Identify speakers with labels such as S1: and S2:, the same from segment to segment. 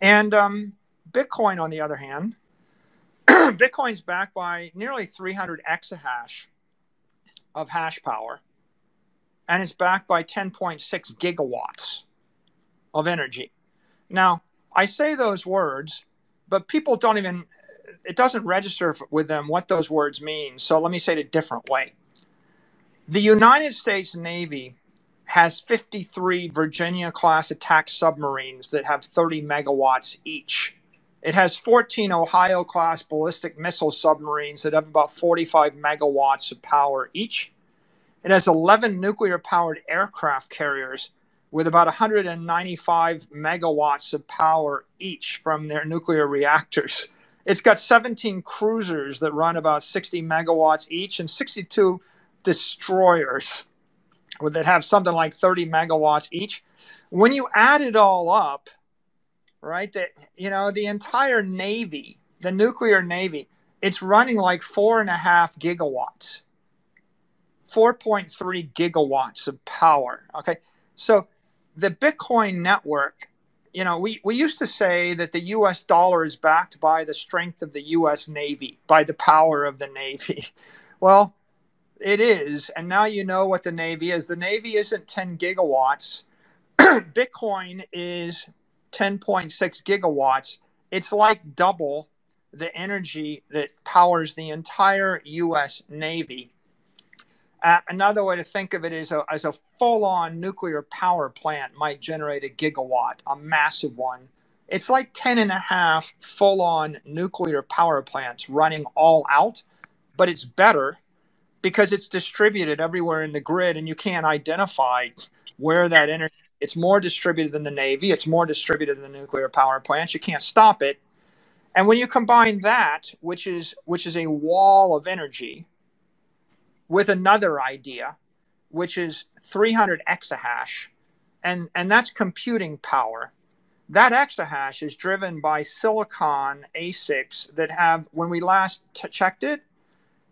S1: And um, Bitcoin, on the other hand, Bitcoin's backed by nearly 300 exahash of hash power, and it's backed by 10.6 gigawatts of energy. Now, I say those words, but people don't even, it doesn't register with them what those words mean. So let me say it a different way. The United States Navy has 53 Virginia class attack submarines that have 30 megawatts each. It has 14 Ohio class ballistic missile submarines that have about 45 megawatts of power each. It has 11 nuclear powered aircraft carriers with about 195 megawatts of power each from their nuclear reactors. It's got 17 cruisers that run about 60 megawatts each and 62 destroyers that have something like 30 megawatts each. When you add it all up, right, that you know, the entire Navy, the nuclear Navy, it's running like four and a half gigawatts, 4.3 gigawatts of power. Okay. So the Bitcoin network, you know, we, we used to say that the US dollar is backed by the strength of the US Navy, by the power of the Navy. Well, it is. And now you know what the Navy is. The Navy isn't 10 gigawatts, Bitcoin is 10.6 gigawatts. It's like double the energy that powers the entire US Navy. Uh, another way to think of it is a, as a full on nuclear power plant might generate a gigawatt, a massive one. It's like 10 and a half full on nuclear power plants running all out, but it's better because it's distributed everywhere in the grid and you can't identify where that energy it's more distributed than the navy it's more distributed than the nuclear power plants you can't stop it and when you combine that which is which is a wall of energy with another idea, which is 300 exahash, and, and that's computing power. That exahash is driven by silicon ASICs that have, when we last checked it,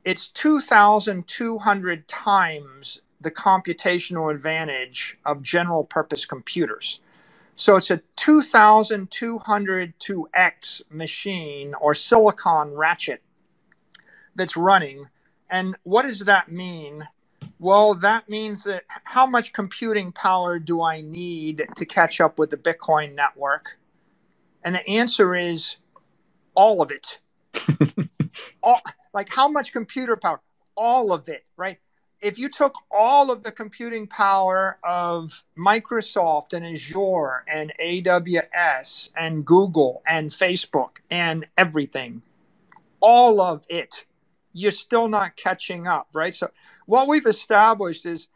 S1: it's 2,200 times the computational advantage of general purpose computers. So it's a 2,200 to X machine or silicon ratchet that's running and what does that mean? Well, that means that how much computing power do I need to catch up with the Bitcoin network? And the answer is all of it. all, like how much computer power? All of it, right? If you took all of the computing power of Microsoft and Azure and AWS and Google and Facebook and everything, all of it, you're still not catching up, right? So what we've established is,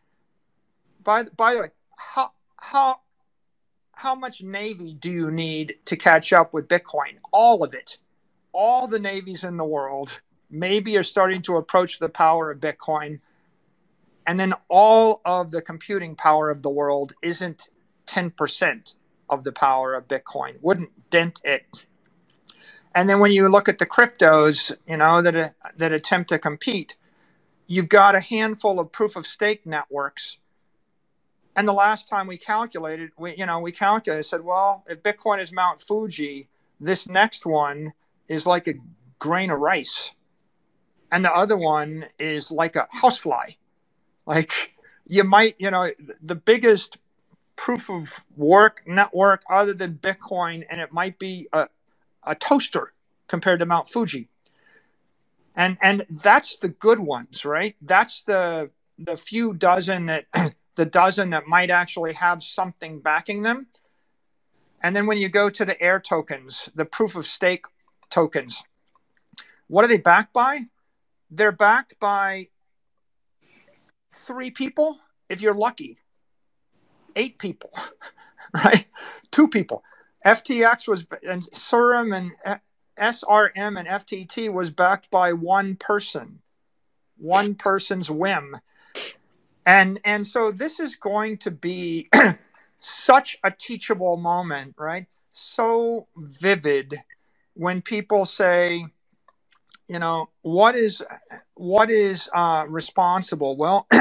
S1: by by the way, how how how much navy do you need to catch up with Bitcoin? All of it, all the navies in the world maybe are starting to approach the power of Bitcoin, and then all of the computing power of the world isn't ten percent of the power of Bitcoin. Wouldn't dent it and then when you look at the cryptos, you know that uh, that attempt to compete, you've got a handful of proof of stake networks. And the last time we calculated, we you know we calculated said, well, if Bitcoin is Mount Fuji, this next one is like a grain of rice, and the other one is like a housefly. Like you might, you know, the biggest proof of work network other than Bitcoin, and it might be a, a toaster compared to Mount Fuji. And and that's the good ones, right? That's the the few dozen that the dozen that might actually have something backing them. And then when you go to the air tokens, the proof of stake tokens, what are they backed by? They're backed by three people, if you're lucky, eight people, right? Two people. FTX was and Serum and uh, SRM and FTT was backed by one person, one person's whim, and and so this is going to be such a teachable moment, right? So vivid when people say, you know, what is what is uh, responsible? Well.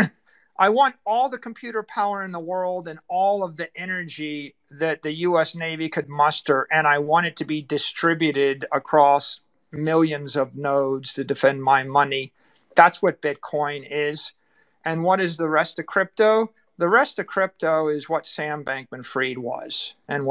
S1: I want all the computer power in the world and all of the energy that the US Navy could muster, and I want it to be distributed across millions of nodes to defend my money. That's what Bitcoin is. And what is the rest of crypto? The rest of crypto is what Sam Bankman Fried was and